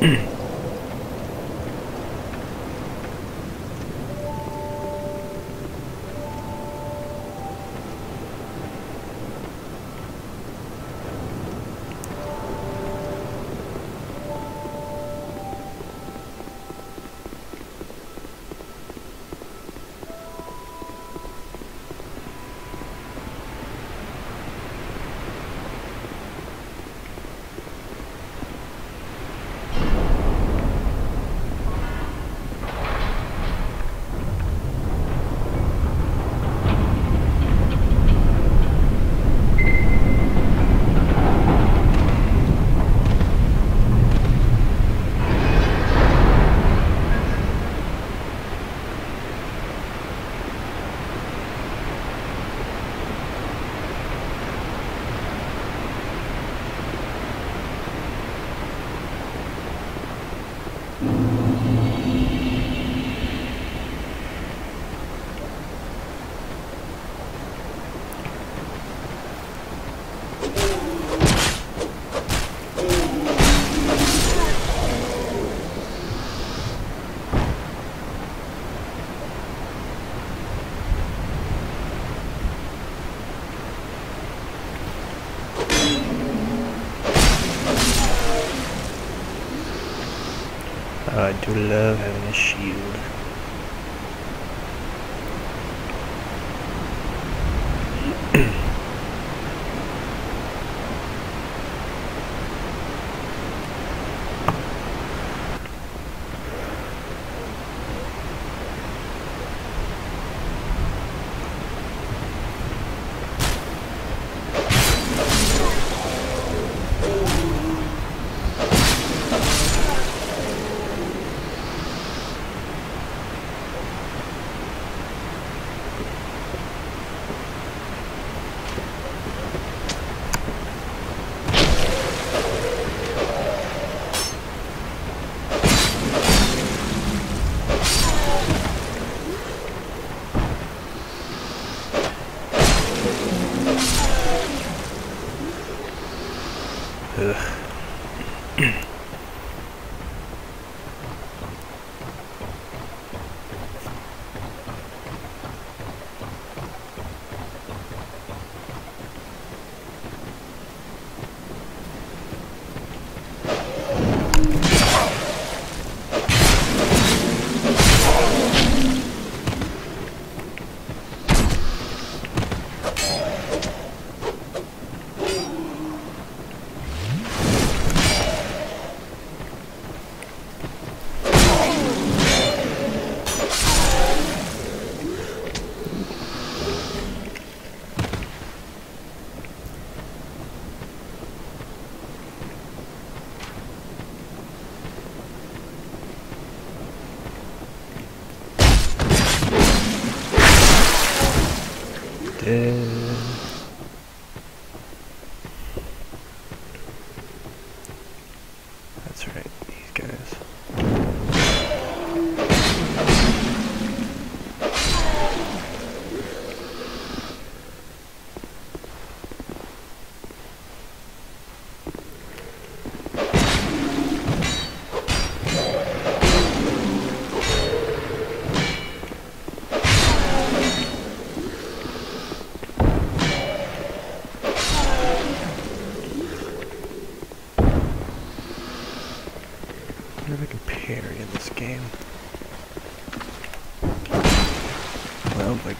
嗯 I do love having a shield. Dead.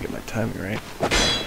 Get my timing right.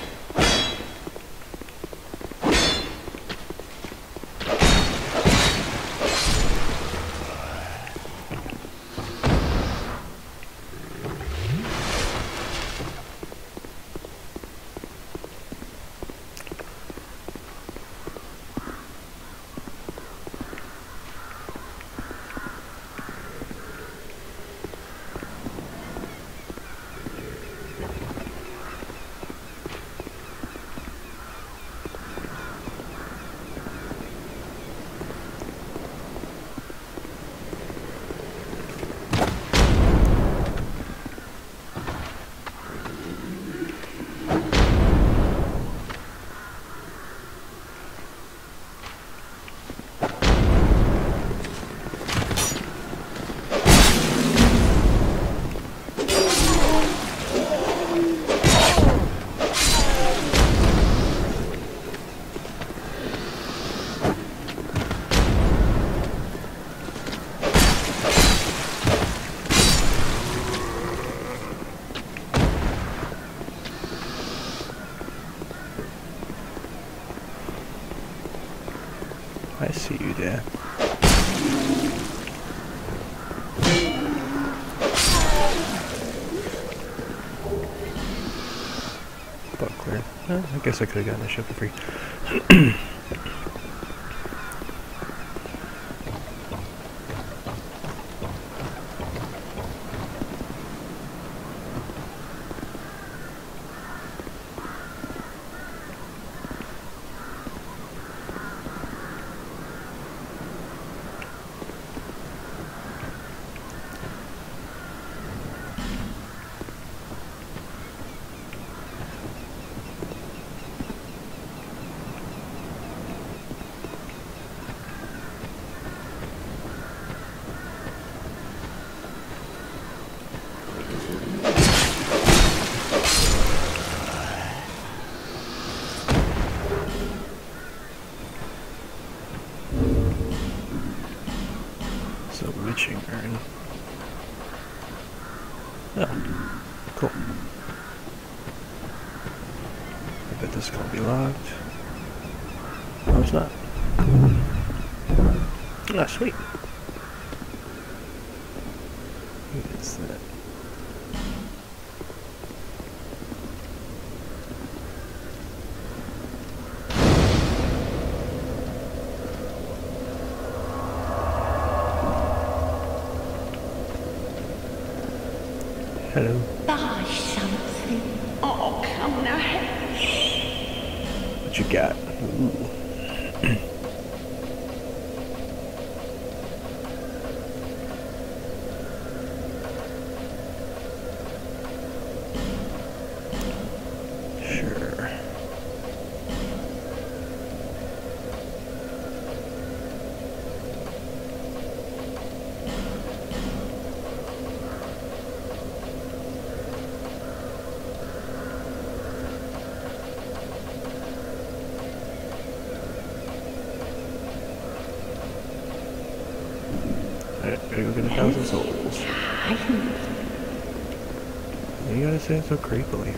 I guess I could have gotten a ship for free. So witching urn. Oh, cool. I bet this is gonna be locked. No, it's not. Ah, sweet. Hello. Buy something. Oh, come now. What you got? Ooh. sure. Alright, gotta go get a thousand souls. You gotta say it so creepily.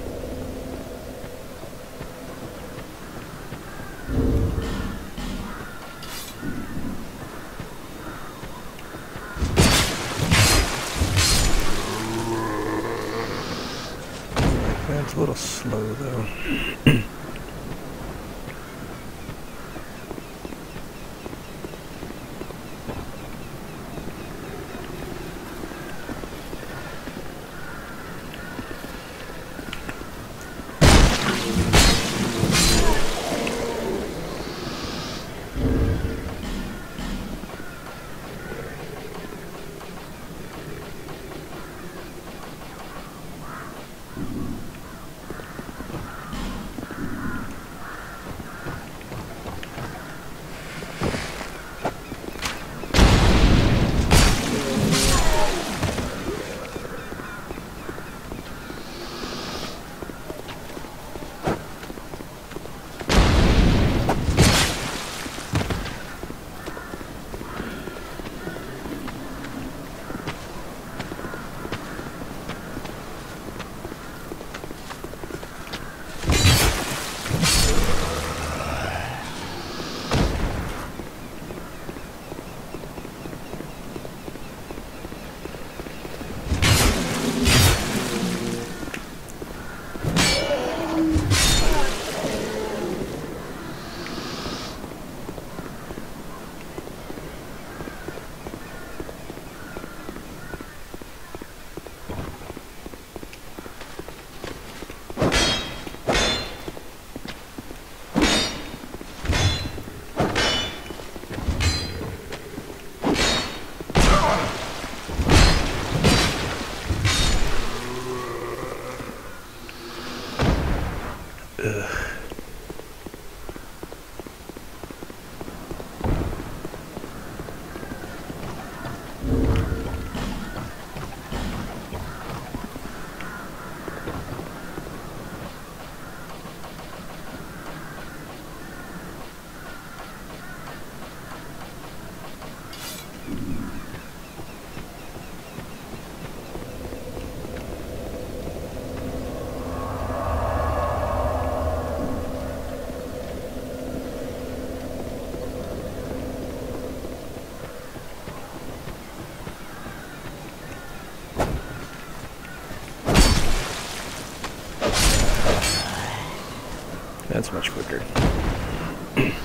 That's a little slow though. Ugh. It's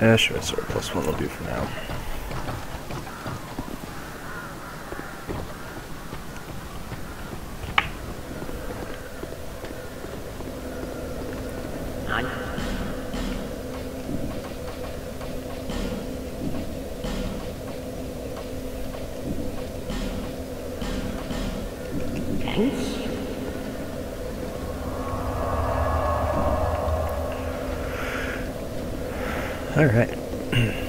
yeah, sure, sort of plus one will do for now. All right.